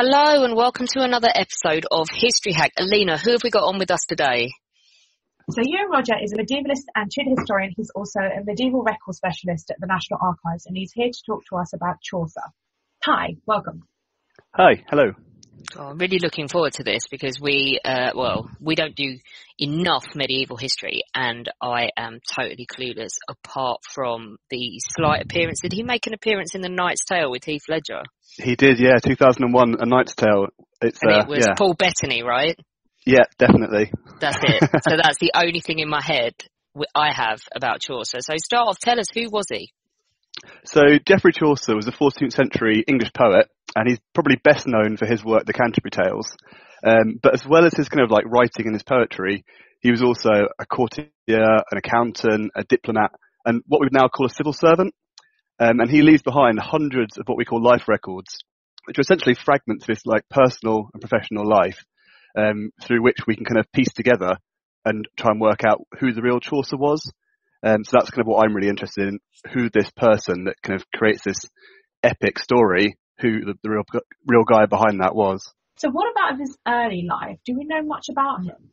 Hello and welcome to another episode of History Hack. Alina, who have we got on with us today? So Euan Roger is a medievalist and Tudor historian. He's also a medieval record specialist at the National Archives and he's here to talk to us about Chaucer. Hi, welcome. Hi, hello. Oh, I'm really looking forward to this because we, uh, well, we don't do enough medieval history and I am totally clueless apart from the slight appearance. Did he make an appearance in The Knight's Tale with Heath Ledger? He did, yeah, 2001, A Knight's Tale. It's, And uh, it was yeah, Paul Bettany, right? yeah, definitely. That's it. so that's the only thing in my head I have about Chaucer. So start off, tell us, who was he? So Geoffrey Chaucer was a 14th century English poet, and he's probably best known for his work, The Canterbury Tales. Um, but as well as his kind of like writing and his poetry, he was also a courtier, an accountant, a diplomat, and what we would now call a civil servant. Um, and he leaves behind hundreds of what we call life records, which are essentially fragments of his like personal and professional life, um, through which we can kind of piece together and try and work out who the real Chaucer was. Um, so that's kind of what I'm really interested in, who this person that kind of creates this epic story, who the, the real real guy behind that was. So what about his early life? Do we know much about him?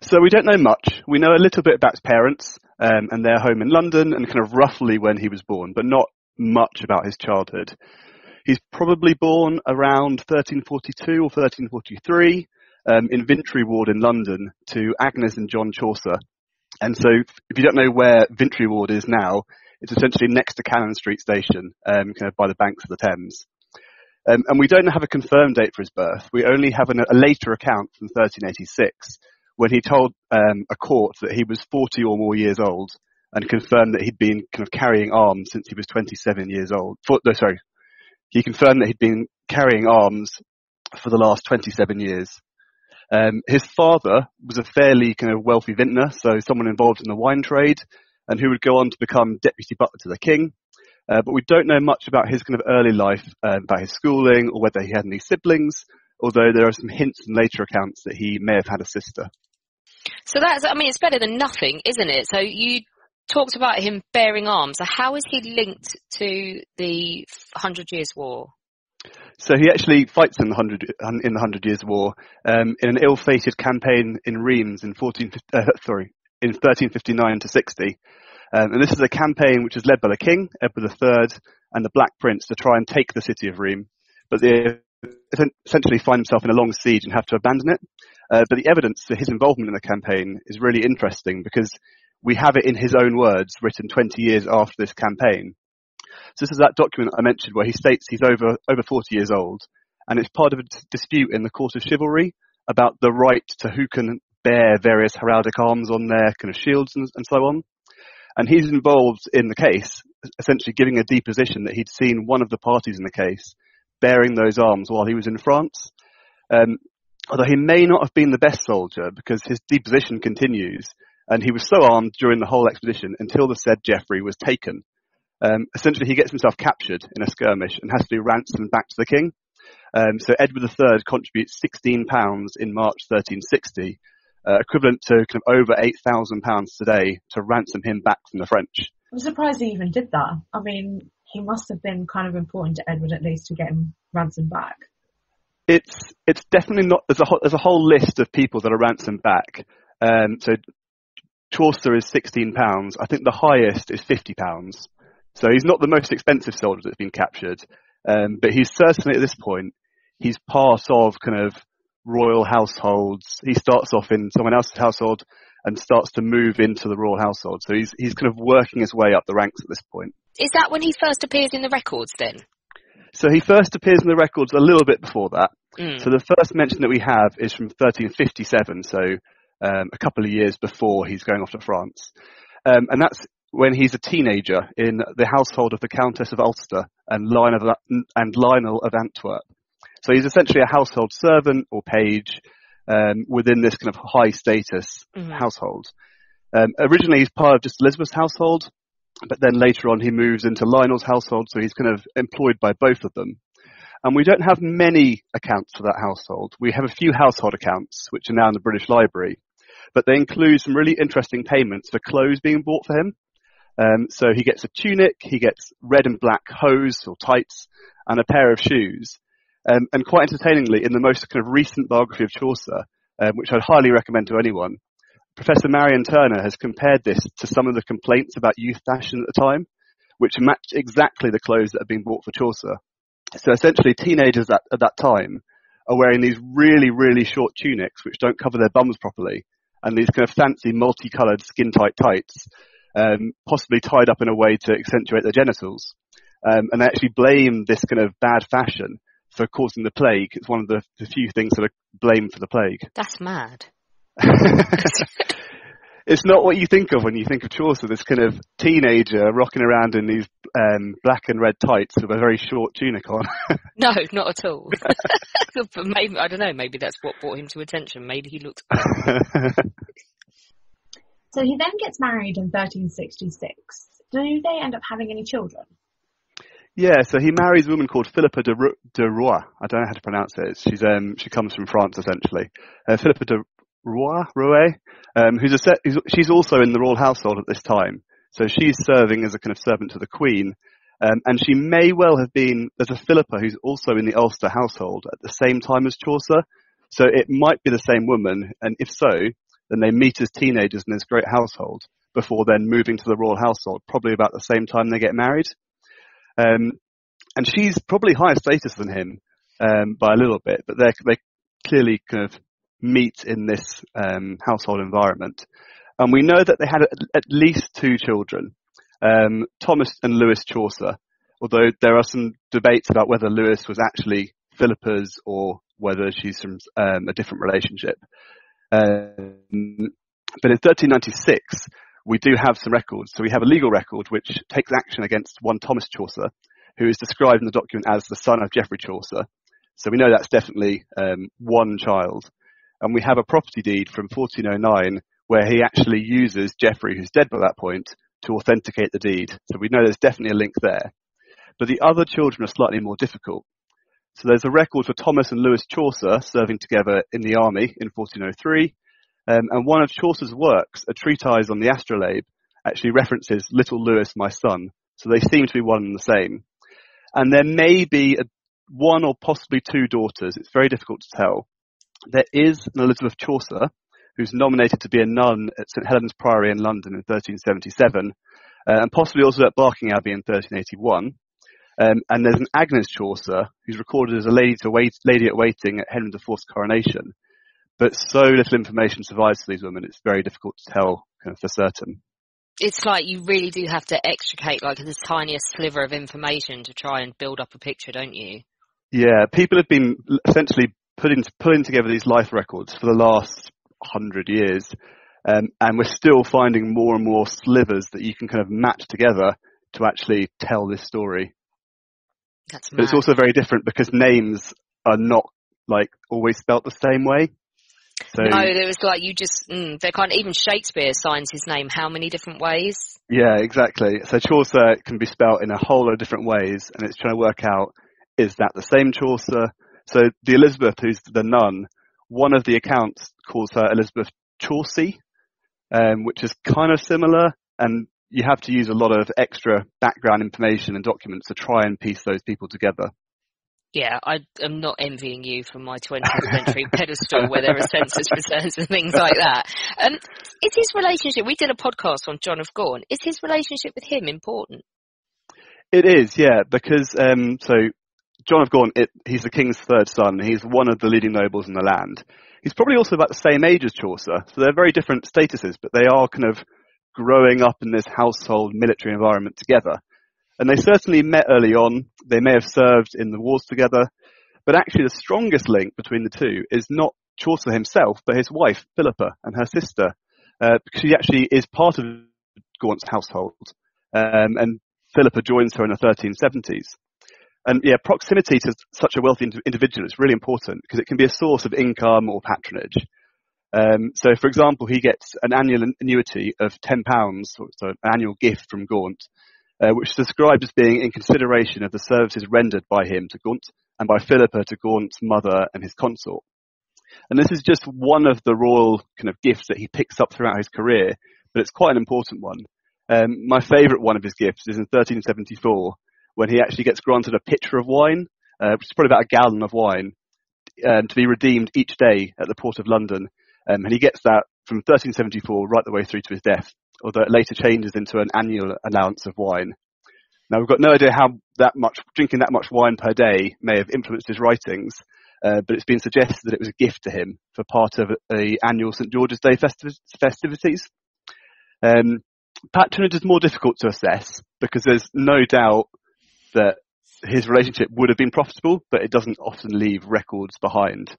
So we don't know much. We know a little bit about his parents um, and their home in London and kind of roughly when he was born, but not much about his childhood. He's probably born around 1342 or 1343 um, in Vintry Ward in London to Agnes and John Chaucer. And so if you don't know where Vintry Ward is now, it's essentially next to Cannon Street Station, um, kind of by the banks of the Thames. Um, and we don't have a confirmed date for his birth. We only have an, a later account from 1386 when he told um, a court that he was 40 or more years old and confirmed that he'd been kind of carrying arms since he was 27 years old. For, no, sorry. He confirmed that he'd been carrying arms for the last 27 years. Um, his father was a fairly kind of wealthy vintner, so someone involved in the wine trade, and who would go on to become deputy butler to the king. Uh, but we don't know much about his kind of early life, uh, about his schooling, or whether he had any siblings. Although there are some hints in later accounts that he may have had a sister. So that's, I mean, it's better than nothing, isn't it? So you talked about him bearing arms. So how is he linked to the Hundred Years' War? So he actually fights in the Hundred in the Hundred Years' War um, in an ill-fated campaign in Rheims in 14, uh, sorry, in 1359 to 60. Um, and this is a campaign which is led by the king, Edward III, and the Black Prince to try and take the city of Rheims. But they essentially find himself in a long siege and have to abandon it. Uh, but the evidence for his involvement in the campaign is really interesting because we have it in his own words, written 20 years after this campaign. So this is that document I mentioned where he states he's over over 40 years old, and it's part of a dispute in the court of chivalry about the right to who can bear various heraldic arms on their kind of shields and, and so on. And he's involved in the case, essentially giving a deposition that he'd seen one of the parties in the case bearing those arms while he was in France. Um, although he may not have been the best soldier because his deposition continues and he was so armed during the whole expedition until the said Geoffrey was taken. Um, essentially, he gets himself captured in a skirmish and has to be ransomed back to the king. Um, so Edward III contributes 16 pounds in March 1360, uh, equivalent to kind of over 8,000 pounds today to ransom him back from the French. I'm surprised he even did that. I mean, he must have been kind of important to Edward at least to get him ransomed back. It's it's definitely not. There's a whole, there's a whole list of people that are ransomed back. Um, so Chaucer is 16 pounds. I think the highest is 50 pounds. So he's not the most expensive soldier that's been captured, um, but he's certainly at this point he's part of kind of royal households. He starts off in someone else's household and starts to move into the royal household. So he's he's kind of working his way up the ranks at this point. Is that when he first appears in the records then? So he first appears in the records a little bit before that. Mm. So the first mention that we have is from 1357, so um, a couple of years before he's going off to France. Um, and that's when he's a teenager in the household of the Countess of Ulster and Lionel of, and Lionel of Antwerp. So he's essentially a household servant or page um, within this kind of high status Mhm. household. Um, originally, he's part of just Elizabeth's household, but then later on he moves into Lionel's household, so he's kind of employed by both of them. And we don't have many accounts for that household. We have a few household accounts, which are now in the British Library, but they include some really interesting payments for clothes being bought for him. Um, so he gets a tunic, he gets red and black hose or tights, and a pair of shoes. Um, and quite entertainingly, in the most kind of recent biography of Chaucer, um, which I'd highly recommend to anyone, Professor Marion Turner has compared this to some of the complaints about youth fashion at the time, which matched exactly the clothes that had been bought for Chaucer. So essentially, teenagers at, at that time are wearing these really, really short tunics which don't cover their bums properly, and these kind of fancy multicolored skin tight tights, um, possibly tied up in a way to accentuate their genitals. Um, and they actually blame this kind of bad fashion for causing the plague. It's one of the, the few things that are blamed for the plague. That's mad. it's not what you think of when you think of Chaucer, this kind of teenager rocking around in these um, black and red tights with a very short tunic on. no, not at all. but maybe I don't know. Maybe that's what brought him to attention. Maybe he looked. So he then gets married in 1366. Do they end up having any children? Yeah, so he marries a woman called Philippa de, Ru- de Roy. I don't know how to pronounce it. She's um she comes from France essentially. Uh, Philippa de Roy, Roy, um, who's a she's also in the royal household at this time. So she's serving as a kind of servant to the queen. Um, and she may well have been, there's a Philippa who's also in the Ulster household at the same time as Chaucer. So it might be the same woman. And if so, then they meet as teenagers in this great household before then moving to the royal household, probably about the same time they get married. Um, and she's probably higher status than him um, by a little bit, but they they clearly kind of meet in this um, household environment. And we know that they had at least two children, um, Thomas and Lewis Chaucer, although there are some debates about whether Lewis was actually Philippa's or whether she's from um, a different relationship. Um, but in 1396, we do have some records. So we have a legal record which takes action against one Thomas Chaucer, who is described in the document as the son of Geoffrey Chaucer. So we know that's definitely um, one child. And we have a property deed from 1409 where he actually uses Geoffrey, who's dead by that point, to authenticate the deed. So we know there's definitely a link there. But the other children are slightly more difficult. So there's a record for Thomas and Lewis Chaucer serving together in the army in 1403, um, and one of Chaucer's works, a treatise on the astrolabe, actually references Little Lewis, my son. So they seem to be one and the same. And there may be a, one or possibly two daughters. It's very difficult to tell. There is an Elizabeth Chaucer, who's nominated to be a nun at St Helen's Priory in London in 1377, uh, and possibly also at Barking Abbey in 1381. Um, and there's an Agnes Chaucer, who's recorded as a lady, to wait, lady at waiting at Henry IV's coronation. But so little information survives for these women, it's very difficult to tell kind of for certain. It's like you really do have to extricate like the tiniest sliver of information to try and build up a picture, don't you? Yeah, people have been essentially putting pulling together these life records for the last hundred years, um, and we're still finding more and more slivers that you can kind of match together to actually tell this story. That's but it's also very different because names are not like always spelt the same way. So, no, there was like you just mm, they can't even Shakespeare signs his name how many different ways? Yeah, exactly. So Chaucer can be spelt in a whole lot of different ways, and it's trying to work out is that the same Chaucer? So the Elizabeth, who's the nun, one of the accounts calls her Elizabeth Chaucy, um, which is kind of similar, and you have to use a lot of extra background information and documents to try and piece those people together. Yeah, I am not envying you from my 20th century pedestal where there are census returns and things like that. Um, is his relationship, we did a podcast on John of Gaunt, is his relationship with him important? It is, yeah, because, um, so John of Gaunt, it, he's the king's third son. He's one of the leading nobles in the land. He's probably also about the same age as Chaucer, so they're very different statuses, but they are kind of growing up in this household military environment together. And they certainly met early on. They may have served in the wars together. But actually, the strongest link between the two is not Chaucer himself, but his wife, Philippa, and her sister, uh, because she actually is part of Gaunt's household. Um, and Philippa joins her in the 1370s. And yeah, proximity to such a wealthy individual is really important because it can be a source of income or patronage. Um, so, for example, he gets an annual annuity of £10, so an annual gift from Gaunt, uh, which is described as being in consideration of the services rendered by him to Gaunt and by Philippa to Gaunt's mother and his consort. And this is just one of the royal kind of gifts that he picks up throughout his career, but it's quite an important one. Um, my favourite one of his gifts is in 1374 when he actually gets granted a pitcher of wine uh, which is probably about a gallon of wine, um, to be redeemed each day at the port of London. Um, and he gets that from 1374 right the way through to his death, although it later changes into an annual allowance of wine. Now we've got no idea how that much drinking that much wine per day may have influenced his writings, uh, but it's been suggested that it was a gift to him for part of the annual St George's Day festiv- festivities. Um, patronage is more difficult to assess because there's no doubt that his relationship would have been profitable, but it doesn't often leave records behind.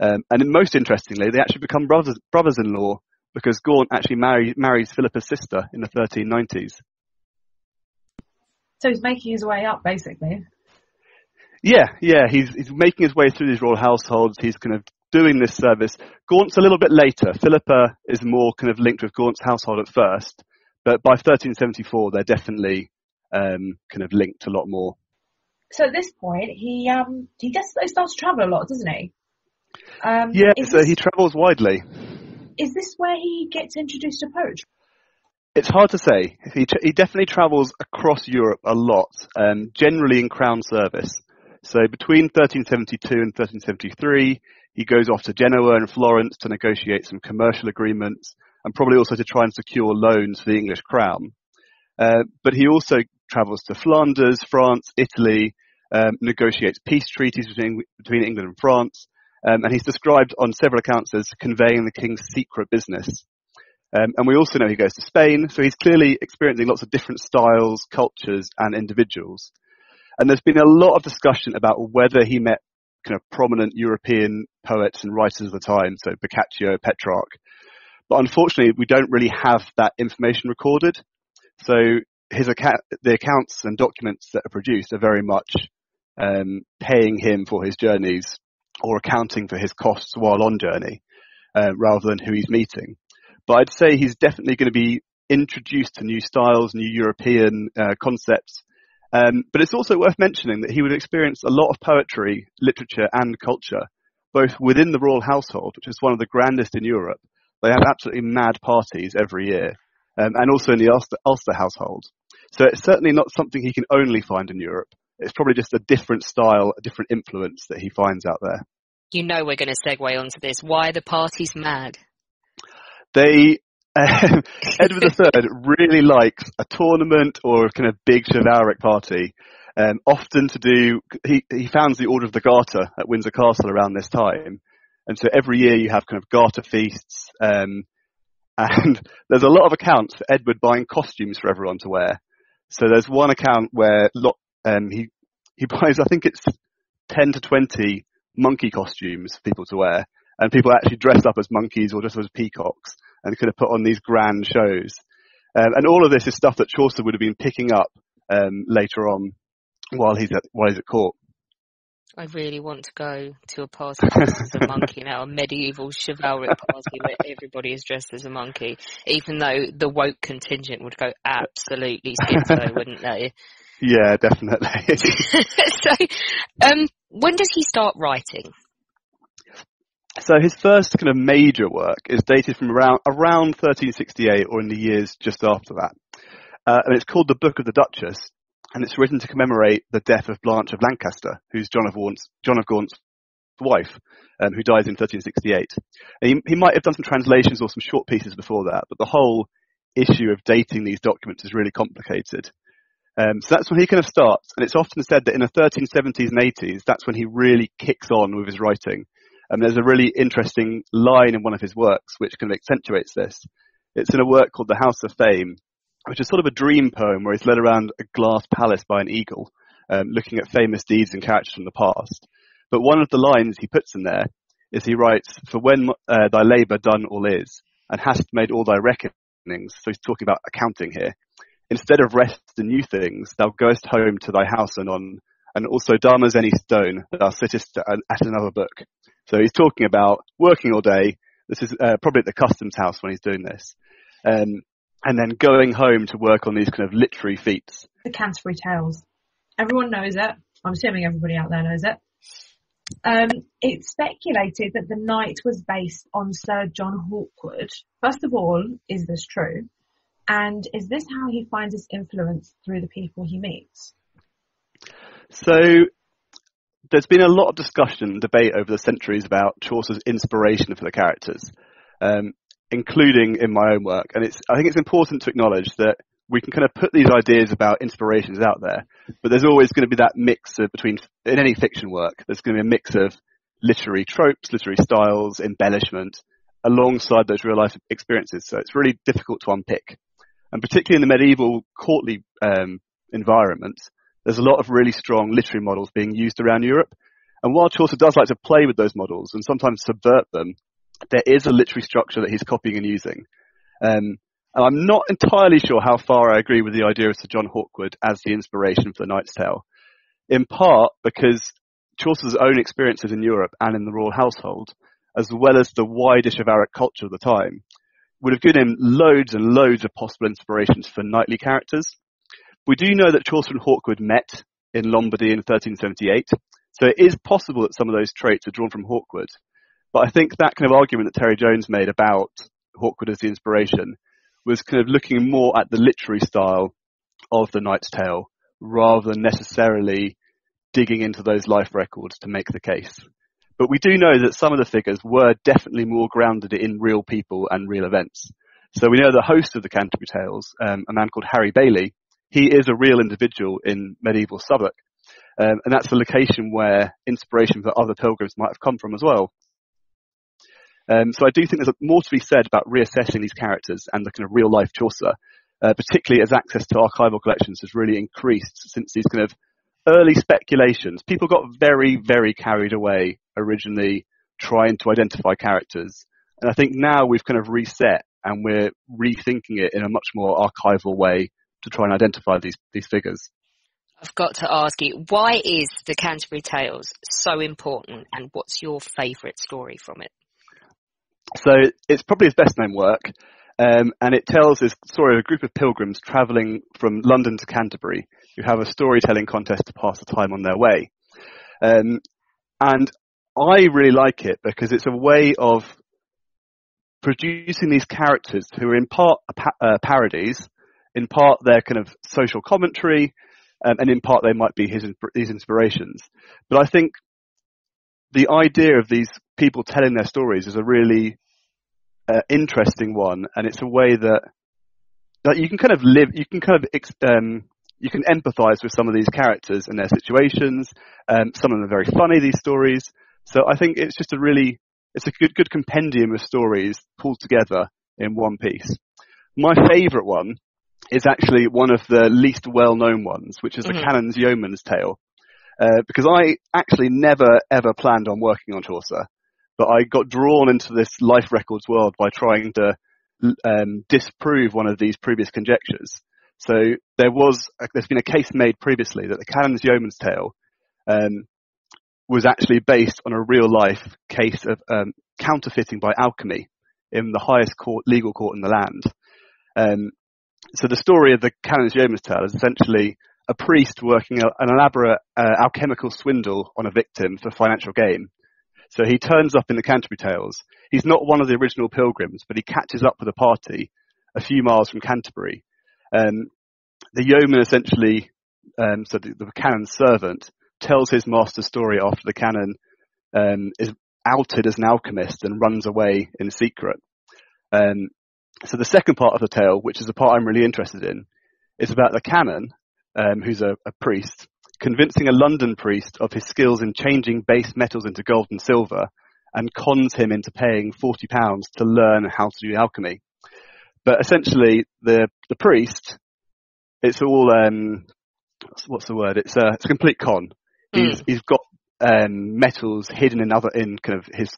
Um, and most interestingly, they actually become brothers, brothers-in-law because Gaunt actually marry, marries Philippa's sister in the 1390s. So he's making his way up, basically. Yeah, yeah, he's he's making his way through these royal households. He's kind of doing this service. Gaunt's a little bit later. Philippa is more kind of linked with Gaunt's household at first, but by 1374 they're definitely um, kind of linked a lot more. So at this point, he um he gets he starts to travel a lot, doesn't he? Um, yeah, so this, he travels widely. is this where he gets introduced to poetry? It's hard to say. He, t- he definitely travels across Europe a lot, um, generally in crown service. So between 1372 and 1373, he goes off to Genoa and Florence to negotiate some commercial agreements and probably also to try and secure loans for the English crown. Uh, but he also travels to Flanders, France, Italy, um, negotiates peace treaties between, between England and France, um, and he's described on several accounts as conveying the king's secret business. Um, and we also know he goes to Spain, so he's clearly experiencing lots of different styles, cultures, and individuals. And there's been a lot of discussion about whether he met kind of prominent European poets and writers of the time, so Boccaccio, Petrarch. But unfortunately, we don't really have that information recorded. So his account, the accounts and documents that are produced are very much um, paying him for his journeys or accounting for his costs while on journey, uh, rather than who he's meeting. But I'd say he's definitely going to be introduced to new styles, new European uh, concepts. Um, but it's also worth mentioning that he would experience a lot of poetry, literature, and culture, both within the royal household, which is one of the grandest in Europe. They have absolutely mad parties every year, um, and also in the Ulster, Ulster household. So it's certainly not something he can only find in Europe. It's probably just a different style, a different influence that he finds out there. You know we're going to segue onto this. Why are the parties mad? They um, Edward III really likes a tournament or a kind of big chivalric party. Um, often to do, he, he founds the Order of the Garter at Windsor Castle around this time. And so every year you have kind of garter feasts, um, and there's a lot of accounts for Edward buying costumes for everyone to wear. So there's one account where lot, um, he, he buys, I think it's 10 to 20 monkey costumes for people to wear, and people actually dress up as monkeys or just as peacocks and kind of put on these grand shows. Um, and all of this is stuff that Chaucer would have been picking up um, later on while he's at while he's at court. I really want to go to a party dressed as a monkey now, a medieval chivalric party where everybody is dressed as a monkey, even though the woke contingent would go absolutely schizo, wouldn't they? Yeah, definitely. so, um, when does he start writing? so his first kind of major work is dated from around around 1368 or in the years just after that, uh, and it's called the Book of the Duchess, and it's written to commemorate the death of Blanche of Lancaster, who's John of Gaunt's, John of Gaunt's wife, um, who dies in 1368. He, he, might have done some translations or some short pieces before that, but the whole issue of dating these documents is really complicated. Um, so that's when he kind of starts, and it's often said that in the 1370s and 80s, that's when he really kicks on with his writing. And there's a really interesting line in one of his works which kind of accentuates this. It's in a work called The House of Fame, which is sort of a dream poem where he's led around a glass palace by an eagle, um, looking at famous deeds and characters from the past. But one of the lines he puts in there is he writes, For when uh, thy labour done all is, and hast made all thy reckonings, so he's talking about accounting here, instead of rest and new things, thou goest home to thy house anon, and also dumb as any stone, thou sittest at another book. So he's talking about working all day. This is uh, probably at the customs house when he's doing this. Um, and then going home to work on these kind of literary feats. The Canterbury Tales. Everyone knows it. I'm assuming everybody out there knows it. Um, it's speculated that the knight was based on Sir John Hawkwood. First of all, is this true? And is this how he finds his influence through the people he meets? So there's been a lot of discussion and debate over the centuries about Chaucer's inspiration for the characters, um, including in my own work. And it's, I think it's important to acknowledge that we can kind of put these ideas about inspirations out there, but there's always going to be that mix of between, in any fiction work, there's going to be a mix of literary tropes, literary styles, embellishment, alongside those real life experiences. So it's really difficult to unpick. And particularly in the medieval courtly um, environment, there's a lot of really strong literary models being used around Europe. And while Chaucer does like to play with those models and sometimes subvert them, there is a literary structure that he's copying and using. Um, and I'm not entirely sure how far I agree with the idea of Sir John Hawkwood as the inspiration for the Knight's Tale. In part because Chaucer's own experiences in Europe and in the royal household, as well as the wider chivalric culture of the time, would have given him loads and loads of possible inspirations for knightly characters. We do know that Chaucer and Hawkwood met in Lombardy in 1378, so it is possible that some of those traits are drawn from Hawkwood. But I think that kind of argument that Terry Jones made about Hawkwood as the inspiration was kind of looking more at the literary style of the Knight's Tale rather than necessarily digging into those life records to make the case. But we do know that some of the figures were definitely more grounded in real people and real events. So we know the host of the Canterbury Tales, um, a man called Harry Bailey, he is a real individual in medieval Southwark. Um, and that's the location where inspiration for other pilgrims might have come from as well. Um, so I do think there's more to be said about reassessing these characters and the kind of real life Chaucer, uh, particularly as access to archival collections has really increased since these kind of early speculations. People got very, very carried away originally trying to identify characters. And I think now we've kind of reset and we're rethinking it in a much more archival way to try and identify these, these figures. I've got to ask you, why is the Canterbury Tales so important and what's your favourite story from it? So it's probably his best known work, um, and it tells this story of a group of pilgrims travelling from London to Canterbury who have a storytelling contest to pass the time on their way. Um, and I really like it because it's a way of producing these characters who are in part uh, parodies, in part they're kind of social commentary, um, and in part they might be his these inspirations. But I think the idea of these people telling their stories is a really uh, interesting one, and it's a way that, that you can kind of live, you can kind of um, you can empathise with some of these characters and their situations. Um, some of them are very funny. These stories, so I think it's just a really it's a good good compendium of stories pulled together in one piece. My favourite one is actually one of the least well known ones, which is mm-hmm. the Canon's Yeoman's Tale. Uh, because I actually never ever planned on working on Chaucer, but I got drawn into this life records world by trying to um, disprove one of these previous conjectures. So there was, there's been a case made previously that the Canon's Yeoman's Tale um, was actually based on a real life case of um, counterfeiting by alchemy in the highest court, legal court in the land. Um, so the story of the Canon's Yeoman's Tale is essentially a priest working a, an elaborate uh, alchemical swindle on a victim for financial gain. So he turns up in the Canterbury Tales. He's not one of the original pilgrims, but he catches up with a party a few miles from Canterbury. Um, the yeoman essentially, um, so the, the, canon's servant, tells his master's story after the canon um, is outed as an alchemist and runs away in secret. Um, so the second part of the tale, which is the part I'm really interested in, is about the canon um, who's a, a priest, convincing a London priest of his skills in changing base metals into gold and silver and cons him into paying £40 to learn how to do alchemy. But essentially, the, the priest, it's all, um, what's the word? It's a, it's a complete con. He's, mm. he's got, um, metals hidden in other, in kind of his,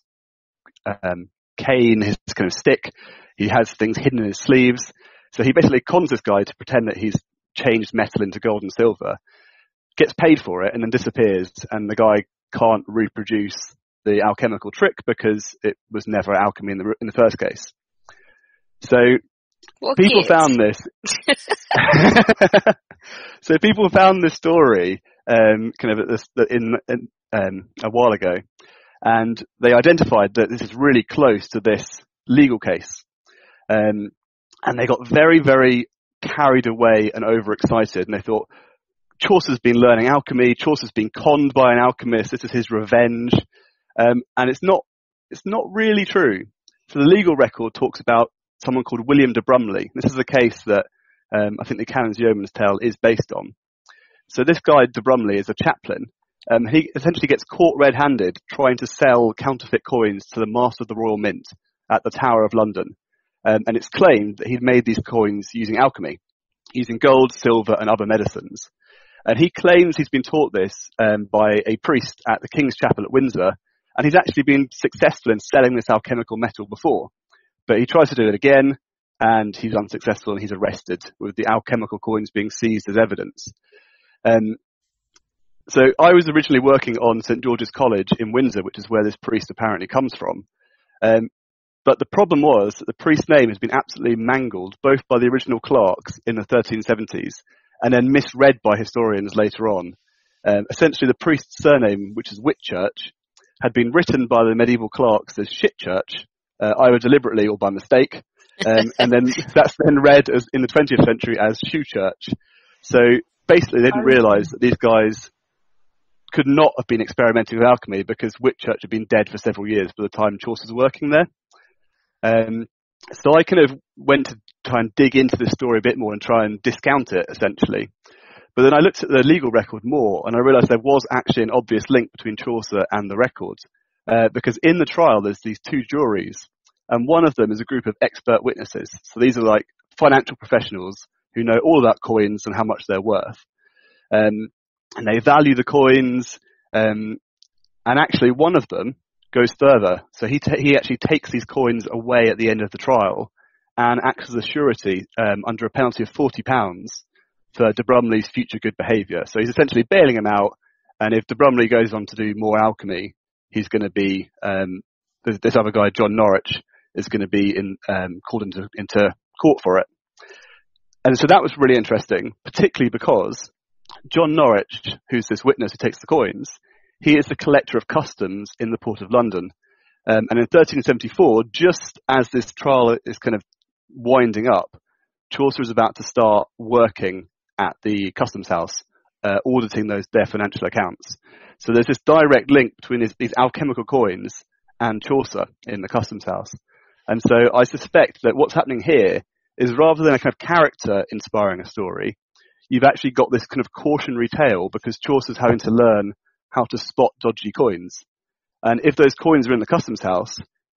um, cane, his kind of stick. He has things hidden in his sleeves. So he basically cons this guy to pretend that he's changed metal into gold and silver, gets paid for it, and then disappears, and the guy can't reproduce the alchemical trick because it was never alchemy in the in the first case. So people found this. so people found this story um, kind of this, in, in um, a while ago, and they identified that this is really close to this legal case. Um, and they got very, very carried away and overexcited, and they thought Chaucer's been learning alchemy. Chaucer's been conned by an alchemist. This is his revenge. Um, and it's not, it's not really true. So the legal record talks about someone called William de Brumley. This is a case that um, I think the Canon's Yeoman's Tale is based on. So this guy de Brumley is a chaplain. Um, he essentially gets caught red-handed trying to sell counterfeit coins to the Master of the Royal Mint at the Tower of London. Um, and it's claimed that he'd made these coins using alchemy, using gold, silver, and other medicines. And he claims he's been taught this um, by a priest at the King's Chapel at Windsor, and he's actually been successful in selling this alchemical metal before. But he tries to do it again, and he's unsuccessful, and he's arrested with the alchemical coins being seized as evidence. Um, so I was originally working on St George's College in Windsor, which is where this priest apparently comes from. Um, but the problem was that the priest's name has been absolutely mangled, both by the original clerks in the 1370s and then misread by historians later on. Um, essentially, the priest's surname, which is Whitchurch, had been written by the medieval clerks as Shitchurch, uh, either deliberately or by mistake, um, and then that's then read as in the 20th century as Shoechurch. So basically, they didn't realise that these guys could not have been experimenting with alchemy because Whitchurch had been dead for several years by the time Chaucer was working there. Um, so I kind of went to try and dig into this story a bit more and try and discount it essentially. But then I looked at the legal record more and I realised there was actually an obvious link between Chaucer and the records. Uh, because in the trial there's these two juries and one of them is a group of expert witnesses. So these are like financial professionals who know all about coins and how much they're worth. Um, and they value the coins. Um, and actually one of them goes further. So he, he actually takes these coins away at the end of the trial and acts as a surety um, under a penalty of forty pounds for de Brumley's future good behaviour. So he's essentially bailing him out, and if de Brumley goes on to do more alchemy, he's going to be um, this, this, other guy, John Norwich, is going to be in, um, called into into court for it. And so that was really interesting, particularly because John Norwich, who's this witness who takes the coins, he is the collector of customs in the port of London. Um, and in 1374, just as this trial is kind of winding up, Chaucer is about to start working at the customs house, uh, auditing those their financial accounts. So there's this direct link between his, these alchemical coins and Chaucer in the customs house. And so I suspect that what's happening here is rather than a kind of character inspiring a story, you've actually got this kind of cautionary tale because Chaucer's having to learn how to spot dodgy coins. And if those coins are in the customs house,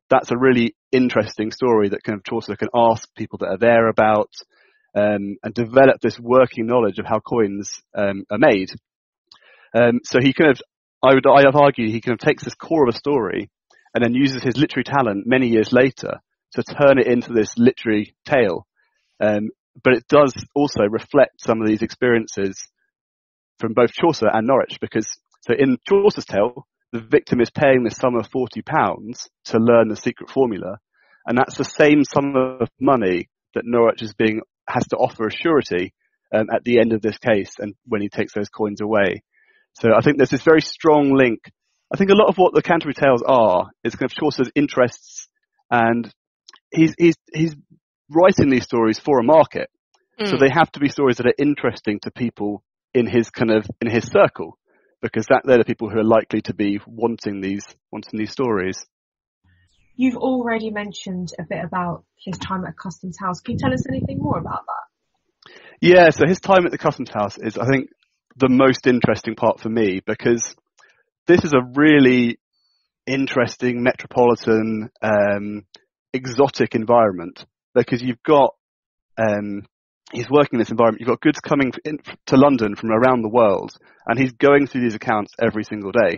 that's a really interesting story that kind of Chaucer can ask people that are there about um, and develop this working knowledge of how coins um, are made. Um, so he kind of, I would, I have argued, he kind of takes this core of a story and then uses his literary talent many years later to turn it into this literary tale. Um, but it does also reflect some of these experiences from both Chaucer and Norwich because so in Chaucer's tale, the victim is paying this sum of forty pounds to learn the secret formula, and that's the same sum of money that Norwich is being has to offer a surety um, at the end of this case, and when he takes those coins away. So I think there's this very strong link. I think a lot of what the Canterbury Tales are is kind of Chaucer's interests, and he's he's he's writing these stories for a market. Mm. So they have to be stories that are interesting to people in his kind of in his circle because that they're the people who are likely to be wanting these wanting these stories. You've already mentioned a bit about his time at Customs House. Can you tell us anything more about that? Yeah, so his time at the Customs House is, I think, the most interesting part for me because this is a really interesting metropolitan, um, exotic environment because you've got um, he's working in this environment. You've got goods coming in, to London from around the world, and he's going through these accounts every single day.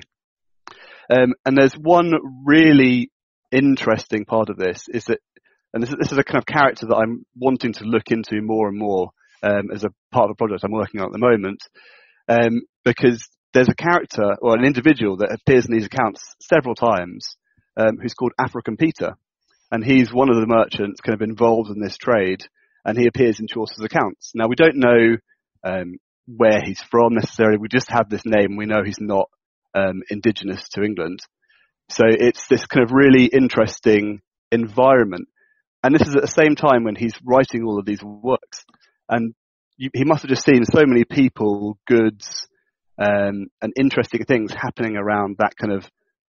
Um, and there's one really interesting part of this is that, and this is, this is, a kind of character that I'm wanting to look into more and more um, as a part of a project I'm working on at the moment, um, because there's a character or an individual that appears in these accounts several times, um, who's called African Peter, and he's one of the merchants kind of involved in this trade and he appears in Chaucer's accounts. Now we don't know um, where he's from necessarily. We just have this name. We know he's not um, indigenous to England. So it's this kind of really interesting environment. And this is at the same time when he's writing all of these works. And you, he must have just seen so many people, goods, um, and interesting things happening around that kind of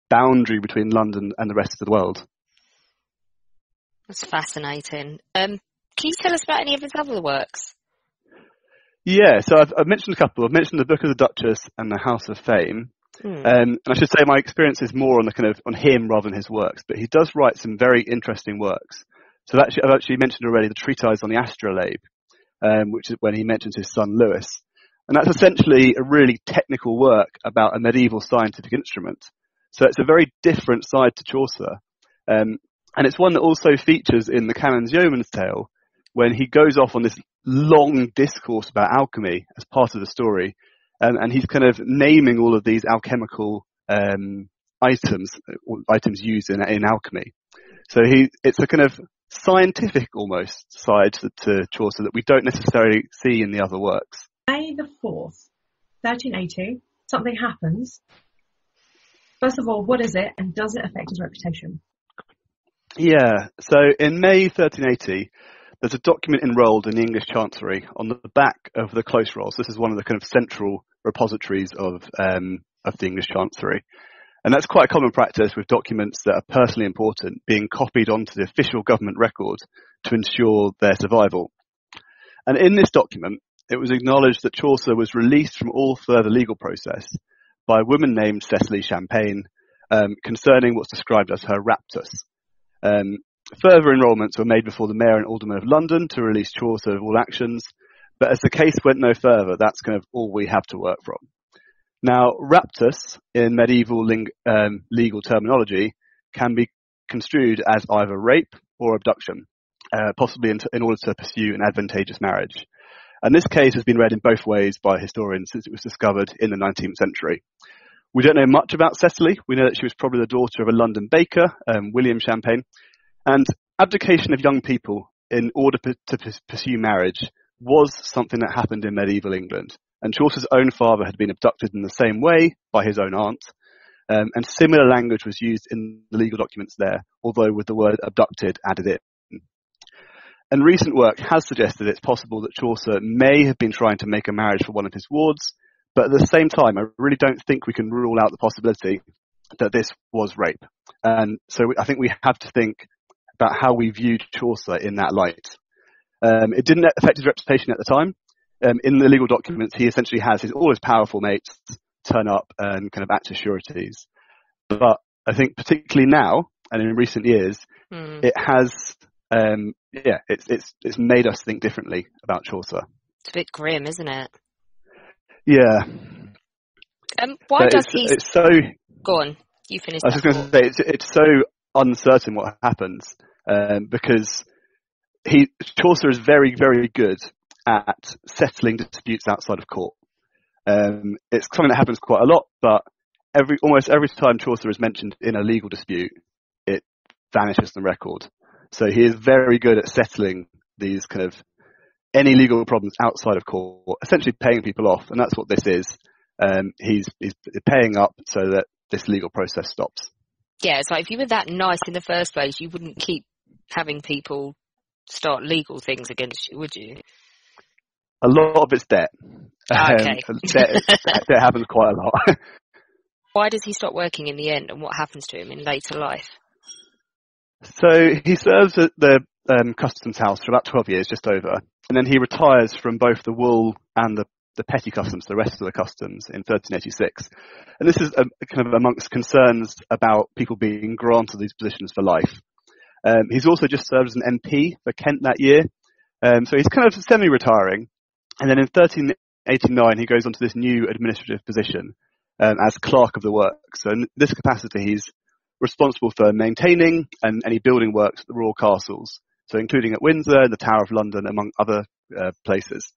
boundary between London and the rest of the world. That's fascinating. Um, can you tell us about any of his other works? Yeah, so I've, I've, mentioned a couple. I've mentioned the Book of the Duchess and the House of Fame. Hmm. Um, and I should say my experience is more on the kind of on him rather than his works, but he does write some very interesting works. So actually, I've actually mentioned already the treatise on the astrolabe, um, which is when he mentions his son Lewis. And that's essentially a really technical work about a medieval scientific instrument. So it's a very different side to Chaucer. Um, and it's one that also features in the Canon's Yeoman's Tale when he goes off on this long discourse about alchemy as part of the story. Um, and he's kind of naming all of these alchemical um, items, items used in, in alchemy. So he, it's a kind of scientific almost side to, to Chaucer that we don't necessarily see in the other works. May the 4th, 1380, something happens. First of all, what is it and does it affect his reputation? Yeah, so in May 1380, there's a document enrolled in the English Chancery on the back of the close rolls. This is one of the kind of central repositories of um, of the English Chancery. And that's quite a common practice with documents that are personally important being copied onto the official government record to ensure their survival. And in this document, it was acknowledged that Chaucer was released from all further legal process by a woman named Cecily Champagne um, concerning what's described as her raptus. Um, further enrolments were made before the Mayor and Aldermen of London to release Chaucer of all actions, but as the case went no further, that's kind of all we have to work from. Now, raptus in medieval ling- um, legal terminology can be construed as either rape or abduction, uh, possibly in, t- in, order to pursue an advantageous marriage. And this case has been read in both ways by historians since it was discovered in the 19th century. We don't know much about Cecily. We know that she was probably the daughter of a London baker, um, William Champagne. And abdication of young people in order p- to p- pursue marriage was something that happened in medieval England. And Chaucer's own father had been abducted in the same way by his own aunt. Um, and similar language was used in the legal documents there, although with the word abducted added in. And recent work has suggested it's possible that Chaucer may have been trying to make a marriage for one of his wards, but at the same time, I really don't think we can rule out the possibility that this was rape. And so I think we have to think about how we viewed Chaucer in that light. Um, it didn't affect his reputation at the time, um, in the legal documents, he essentially has his all his powerful mates turn up and kind of act as sureties. But I think particularly now and in recent years, mm. it has, um, yeah, it's it's it's made us think differently about Chaucer. It's a bit grim, isn't it? Yeah. Um, why but does it's, he? It's so. Go on. You finish. I was just going to say it's it's so uncertain what happens um, because he Chaucer is very very good at settling disputes outside of court. Um, it's something that happens quite a lot, but every almost every time Chaucer is mentioned in a legal dispute, it vanishes from the record. So he is very good at settling these kind of any legal problems outside of court, essentially paying people off, and that's what this is. Um, he's, he's paying up so that this legal process stops. Yeah, it's like if you were that nice in the first place, you wouldn't keep having people start legal things against you, would you? a lot of it's debt. Ah, okay. Um, debt, debt happens quite a lot. Why does he stop working in the end, and what happens to him in later life? So he serves at the um, customs house for about 12 years, just over, and then he retires from both the wool and the, the petty customs, the rest of the customs, in 1386. And this is a, kind of amongst concerns about people being granted these positions for life. Um, he's also just served as an MP for Kent that year, um, so he's kind of semi-retiring. And then in 1389, he goes on to this new administrative position um, as clerk of the works. So in this capacity, he's responsible for maintaining and any building works at the royal castles, so including at Windsor and the Tower of London, among other uh, places.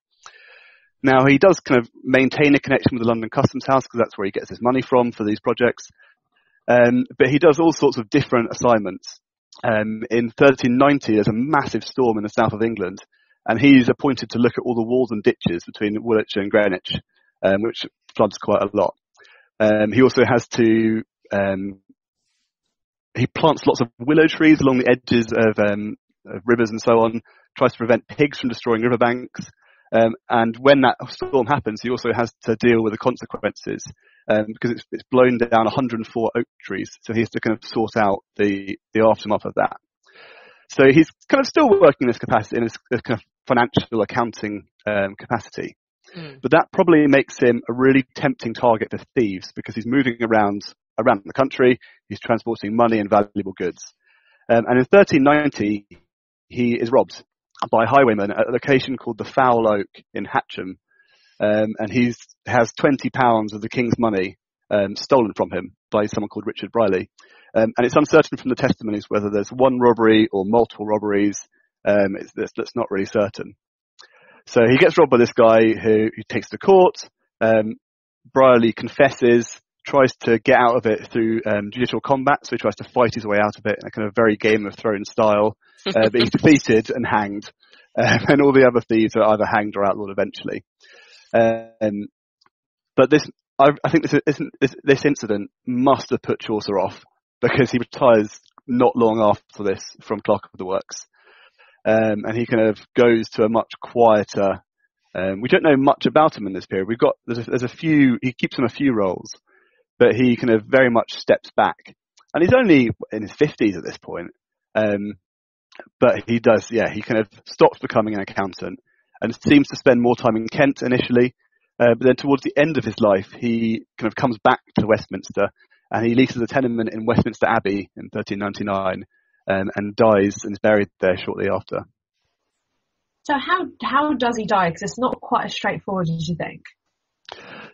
Now, he does kind of maintain a connection with the London Customs House because that's where he gets his money from for these projects. Um, but he does all sorts of different assignments. Um, in 1390, there's a massive storm in the south of England, and he's appointed to look at all the walls and ditches between Woolwich and Greenwich, um, which floods quite a lot. Um, he also has to um, he plants lots of willow trees along the edges of, um, of, rivers and so on. Tries to prevent pigs from destroying riverbanks, Um, and when that storm happens, he also has to deal with the consequences um, because it's, it's blown down 104 oak trees. So he has to kind of sort out the, the aftermath of that. So he's kind of still working in this capacity, in this, this kind of financial accounting um, capacity. Mm. But that probably makes him a really tempting target for thieves because he's moving around around the country. He's transporting money and valuable goods. Um, and in 1390, he is robbed by highwaymen at a location called the Foul Oak in Hatcham. Um, and he has 20 pounds of the king's money um, stolen from him by someone called Richard Briley. Um, and it's uncertain from the testimonies whether there's one robbery or multiple robberies. Um, it's, that's not really certain. So he gets robbed by this guy who, who takes to court. Um, Briley confesses, tries to get out of it through um, judicial combat, so he tries to fight his way out of it in a kind of very Game of Thrones style. Uh, but he's defeated and hanged, um, and all the other thieves are either hanged or outlawed eventually. Um, but this, I, I think this, this, this incident must have put Chaucer off because he retires not long after this from Clerk of the Works um, and he kind of goes to a much quieter. Um, we don't know much about him in this period. We've got there's a, there's a few. He keeps on a few roles, but he kind of very much steps back, and he's only in his fifties at this point. Um, but he does, yeah, he kind of stops becoming an accountant and seems to spend more time in Kent initially. Uh, but then towards the end of his life, he kind of comes back to Westminster and he leases a tenement in Westminster Abbey in 1399 um, and dies and is buried there shortly after. So how how does he die? Because it's not quite as straightforward as you think.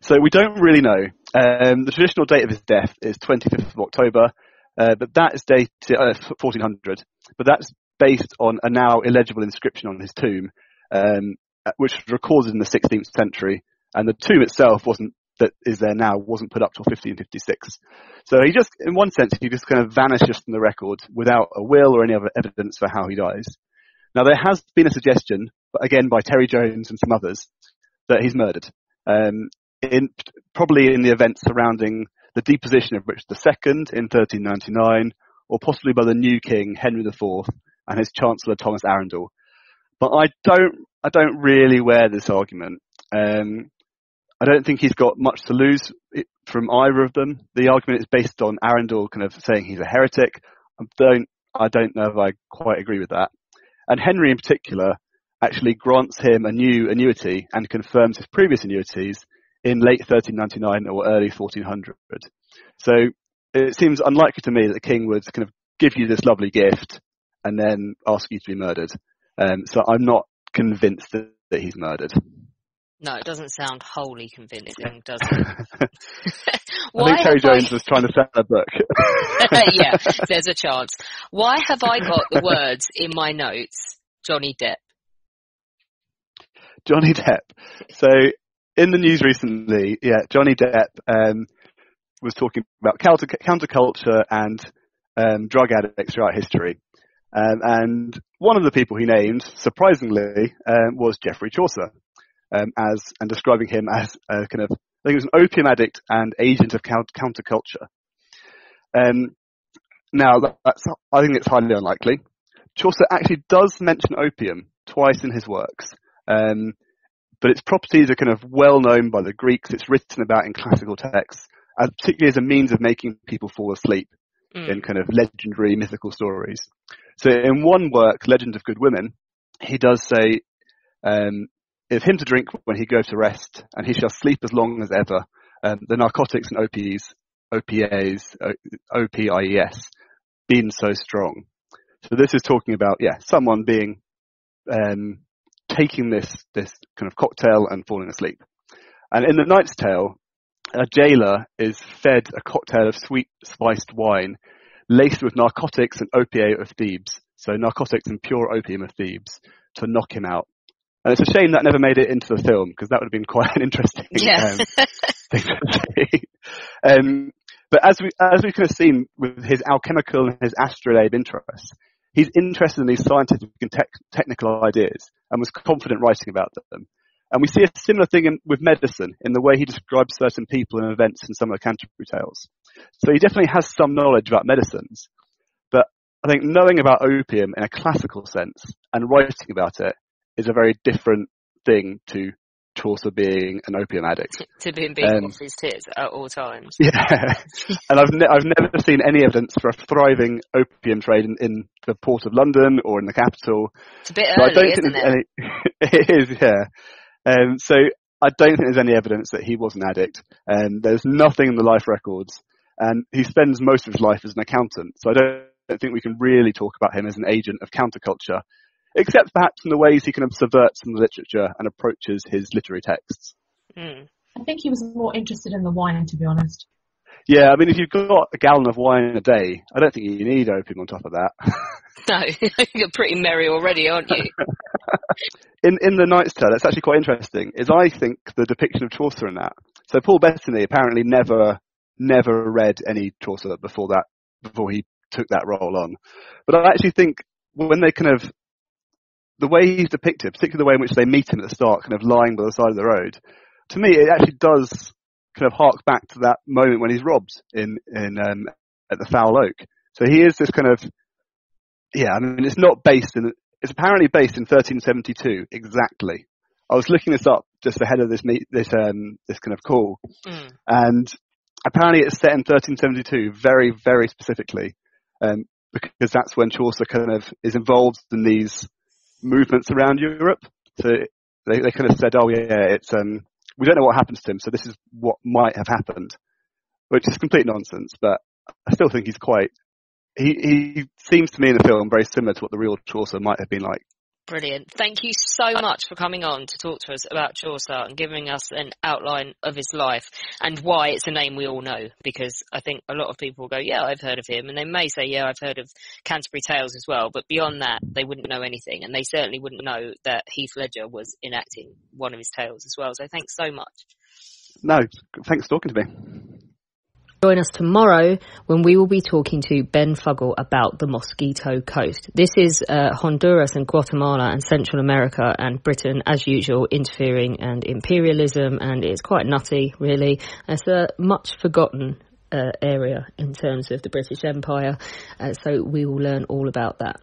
So we don't really know. Um, the traditional date of his death is 25th of October, uh, but that is dated uh, 1400. But that's based on a now illegible inscription on his tomb, um, which was recorded in the 16th century, and the tomb itself wasn't that is there now wasn't put up till 1556. So he just, in one sense, he just kind of vanishes from the record without a will or any other evidence for how he dies. Now there has been a suggestion, again by Terry Jones and some others, that he's murdered. Um, in, probably in the events surrounding the deposition of Richard II in 1399, or possibly by the new king Henry IV and his Chancellor Thomas Arundel. But I don't, I don't really wear this argument. Um, I don't think he's got much to lose from either of them. The argument is based on Arundel kind of saying he's a heretic. I don't, I don't know if I quite agree with that. And Henry in particular actually grants him a new annuity and confirms his previous annuities in late 1399 or early 1400. So it seems unlikely to me that the king would kind of give you this lovely gift and then ask you to be murdered. Um, so I'm not convinced that, that he's murdered. No, it doesn't sound wholly convincing, does it? I think Terry Jones I... was trying to sell a book. yeah, there's a chance. Why have I got the words in my notes, Johnny Depp? Johnny Depp. So, in the news recently, yeah, Johnny Depp um, was talking about counter, counterculture and um, drug addicts throughout history. Um, and one of the people he named, surprisingly, um, was Geoffrey Chaucer um, as and describing him as a kind of I think he was an opium addict and agent of counterculture. Um, now that's I think it's highly unlikely. Chaucer actually does mention opium twice in his works, um, but its properties are kind of well known by the Greeks. It's written about in classical texts, as, particularly as a means of making people fall asleep mm. in kind of legendary mythical stories. So in one work, Legend of Good Women, he does say um, him to drink when he goes to rest, and he shall sleep as long as ever. Um, the narcotics and OPs, OPAs, OPIES, being so strong. So this is talking about, yeah, someone being, um, taking this, this kind of cocktail and falling asleep. And in the Knight's Tale, a jailer is fed a cocktail of sweet spiced wine laced with narcotics and opiate of Thebes. So narcotics and pure opium of Thebes to knock him out. And it's a shame that never made it into the film because that would have been quite an interesting yeah. um, thing to see. Um, but as we as we've kind of seen with his alchemical and his astrolabe interests, he's interested in these scientific and te- technical ideas and was confident writing about them. And we see a similar thing in, with medicine in the way he describes certain people and events in some of the Canterbury Tales. So he definitely has some knowledge about medicines. But I think knowing about opium in a classical sense and writing about it is a very different thing to Chaucer being an opium addict. to being big um, off his tits at all times. Yeah, and I've ne- I've never seen any evidence for a thriving opium trade in, in the port of London or in the capital. It's a bit early, I don't isn't think it? Any, it is, yeah. Um, so I don't think there's any evidence that he was an addict. Um, there's nothing in the life records, and he spends most of his life as an accountant. So I don't think we can really talk about him as an agent of counterculture except perhaps in the ways he kind of subverts some of the literature and approaches his literary texts. Mm. I think he was more interested in the wine, to be honest. Yeah, I mean, if you've got a gallon of wine a day, I don't think you need opium on top of that. no, you're pretty merry already, aren't you? in in the Knight's Tale, that's actually quite interesting. Is I think the depiction of Chaucer in that. So Paul Bettany apparently never never read any Chaucer before that before he took that role on. But I actually think when they kind of the way he's depicted, particularly the way in which they meet him at the start, kind of lying by the side of the road, to me it actually does kind of hark back to that moment when he's robbed in in um, at the Foul Oak. So he is this kind of yeah, I mean it's not based in it's apparently based in 1372 exactly. I was looking this up just ahead of this meet this um this kind of call, mm. and apparently it's set in 1372 very very specifically, um, because that's when Chaucer kind of is involved in these movements around Europe. So they, they kind of said, oh yeah, it's, um, we don't know what happens to him, so this is what might have happened, which is complete nonsense, but I still think he's quite, he, he seems to me in the film very similar to what the real Chaucer might have been like. Brilliant. Thank you so much for coming on to talk to us about Chaucer and giving us an outline of his life and why it's a name we all know. Because I think a lot of people go, yeah, I've heard of him. And they may say, yeah, I've heard of Canterbury Tales as well. But beyond that, they wouldn't know anything. And they certainly wouldn't know that Heath Ledger was enacting one of his tales as well. So thanks so much. No, thanks for talking to me. Join us tomorrow when we will be talking to Ben Fuggle about the Mosquito Coast. This is uh, Honduras and Guatemala and Central America and Britain, as usual, interfering and imperialism, and it's quite nutty, really. It's a much forgotten uh, area in terms of the British Empire, uh, so we will learn all about that.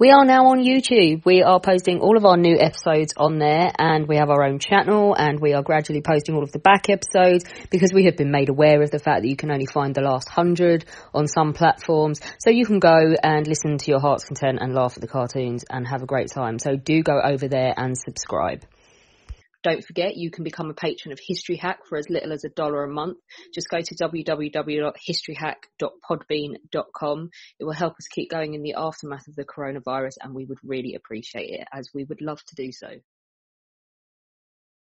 We are now on YouTube. We are posting all of our new episodes on there and we have our own channel and we are gradually posting all of the back episodes because we have been made aware of the fact that you can only find the last hundred on some platforms. So you can go and listen to your heart's content and laugh at the cartoons and have a great time. So do go over there and subscribe. Don't forget, you can become a patron of History Hack for as little as a dollar a month. Just go to www.historyhack.podbean.com. It will help us keep going in the aftermath of the coronavirus and we would really appreciate it as we would love to do so.